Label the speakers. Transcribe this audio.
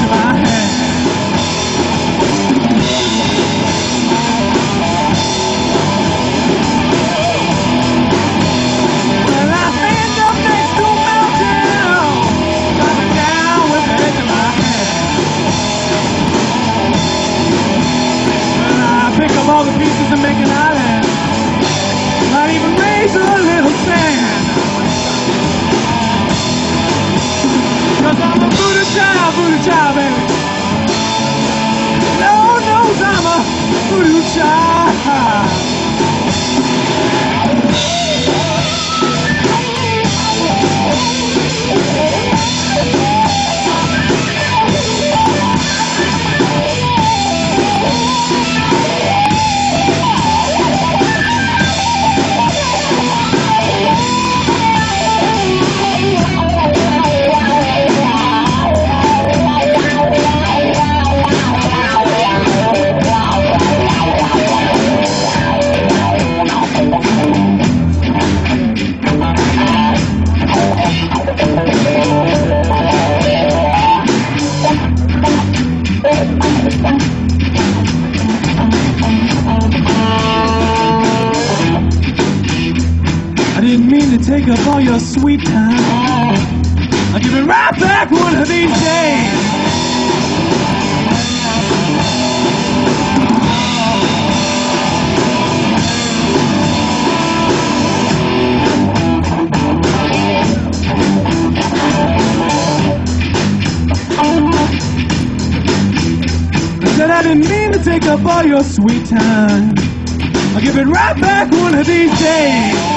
Speaker 1: With my hand When I pick up all the pieces and make an island. Not even raise a little sand. I'm a Buddha child, Buddha child, baby. Lord knows I'm a Buddha child. Take up all your sweet time. I'll give it right back one of these days. I didn't mean to take up all your sweet time. I'll give it right back one of these days.